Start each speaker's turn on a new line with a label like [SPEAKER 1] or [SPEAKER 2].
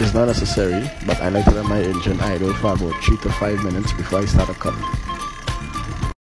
[SPEAKER 1] It's not necessary, but I like to let my engine idle for about 3 to 5 minutes before I start a cut.